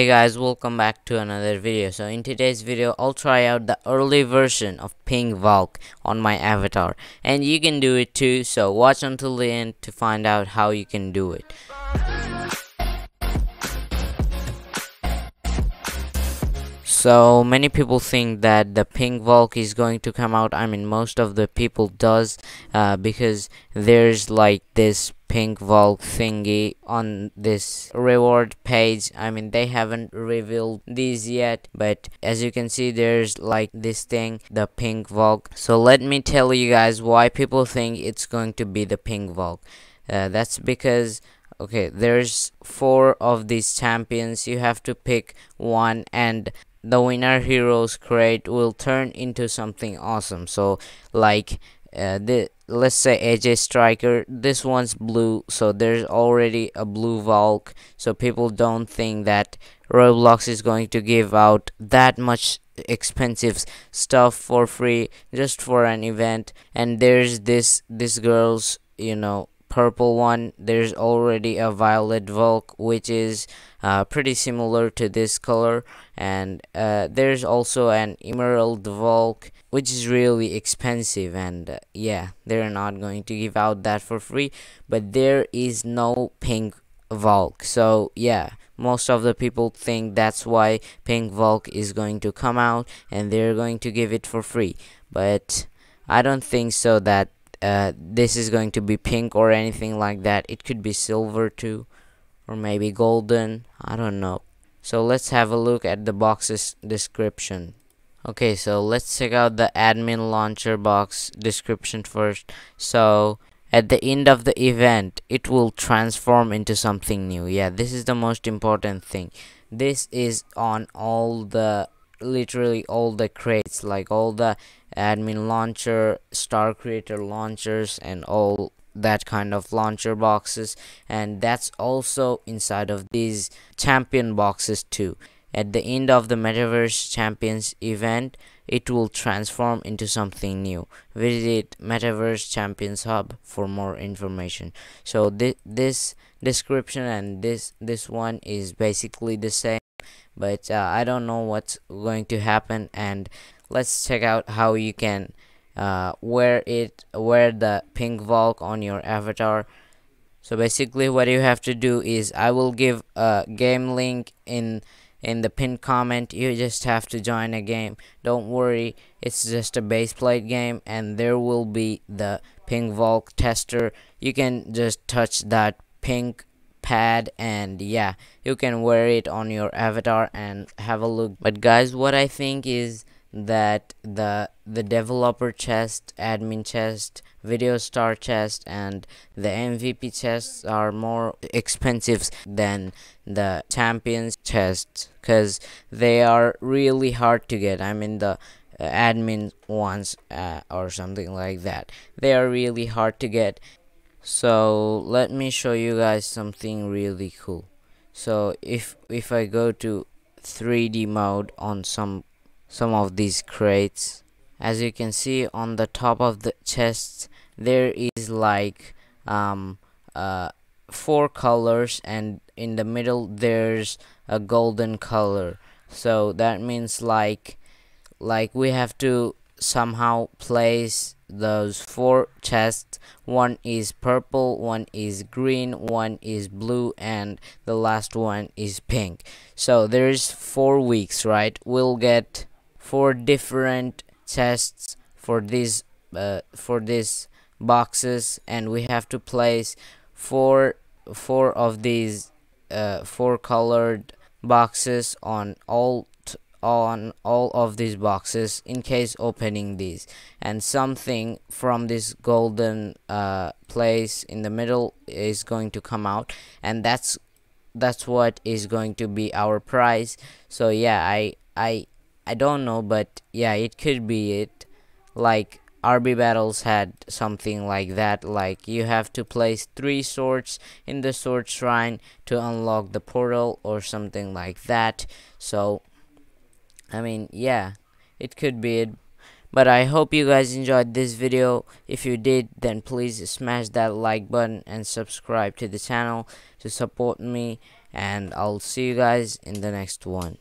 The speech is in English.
Hey guys, welcome back to another video. So in today's video, I'll try out the early version of Pink Valk on my avatar. And you can do it too, so watch until the end to find out how you can do it. So many people think that the Pink Valk is going to come out. I mean, most of the people does uh, because there's like this pink Valk thingy on this reward page. I mean they haven't revealed these yet but as you can see there's like this thing the pink Valk. So let me tell you guys why people think it's going to be the pink Valk. Uh, that's because okay there's four of these champions. You have to pick one and the winner heroes crate will turn into something awesome. So like uh, the let's say AJ Striker this one's blue so there's already a blue Valk. So people don't think that Roblox is going to give out that much expensive stuff for free just for an event. And there's this this girl's you know purple one there's already a violet Valk which is uh, pretty similar to this color. And uh, there's also an emerald Valk which is really expensive. And uh, yeah they're not going to give out that for free. But there is no pink Valk so yeah most of the people think that's why pink Valk is going to come out and they're going to give it for free. But I don't think so that uh, this is going to be pink or anything like that. It could be silver too or maybe golden. I don't know. So let's have a look at the box's description. Okay so let's check out the admin launcher box description first. So at the end of the event it will transform into something new. Yeah this is the most important thing. This is on all the literally all the crates like all the admin launcher star creator launchers and all that kind of launcher boxes. And that's also inside of these champion boxes too. At the end of the metaverse champions event it will transform into something new. Visit metaverse champions hub for more information. So th this description and this this one is basically the same but uh, I don't know what's going to happen and let's check out how you can uh, wear it wear the pink Valk on your avatar. So basically what you have to do is I will give a game link in in the pinned comment. You just have to join a game. Don't worry it's just a base plate game and there will be the pink Valk tester. You can just touch that pink pad and yeah you can wear it on your avatar and have a look. But guys what i think is that the the developer chest admin chest video star chest and the mvp chests are more expensive than the champions chests because they are really hard to get. I mean the uh, admin ones uh, or something like that. They are really hard to get so let me show you guys something really cool. So if if I go to 3d mode on some some of these crates as you can see on the top of the chests there is like um uh four colors and in the middle there's a golden color. So that means like like we have to somehow place those four chests. One is purple one is green one is blue and the last one is pink. So there's four weeks right? We'll get four different chests for these uh, for these boxes and we have to place four four of these uh, four colored boxes on all on all of these boxes in case opening these. And something from this golden uh, place in the middle is going to come out. And that's that's what is going to be our prize so yeah i i i don't know but yeah it could be it. Like RB battles had something like that. Like you have to place three swords in the sword shrine to unlock the portal or something like that. So I mean, yeah, it could be it. But I hope you guys enjoyed this video. If you did, then please smash that like button and subscribe to the channel to support me. And I'll see you guys in the next one.